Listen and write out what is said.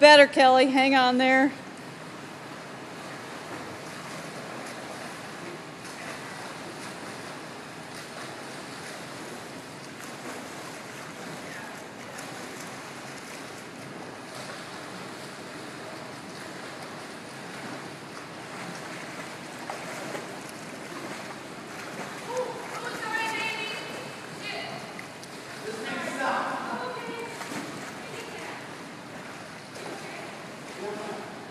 Better, Kelly. Hang on there.